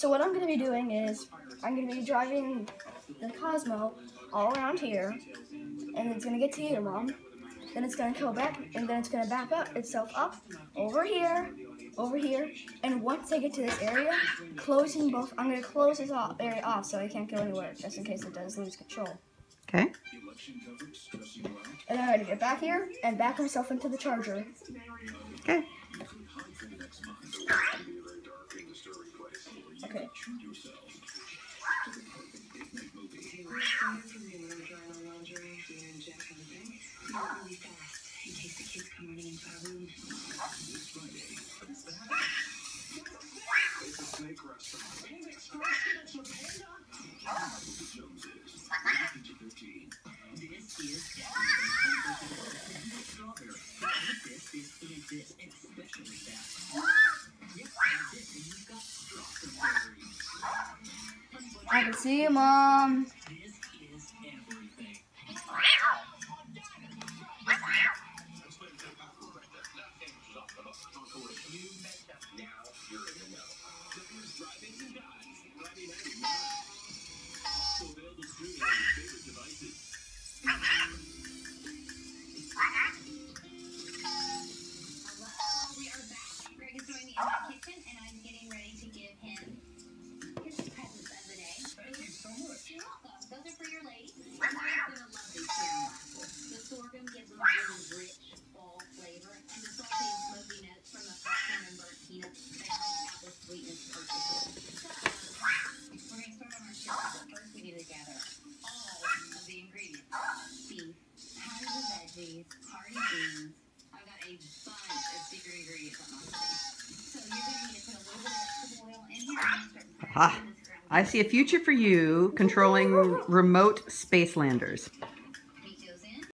So what I'm gonna be doing is I'm gonna be driving the Cozmo all around here, and it's gonna get to you, Mom. Then it's gonna go back, and then it's gonna back up itself up over here, over here, and once I get to this area, closing both. I'm gonna close this off, area off so it can't go anywhere, just in case it does lose control. Okay. And then I'm gonna get back here and back myself into the charger. Okay. I can see you, Mom. Hello, bunch of secret ingredients on. So you're gonna need to put a little bit of vegetable oil in here and start Ah, pressing this ground. I see a future for you controlling remote space landers.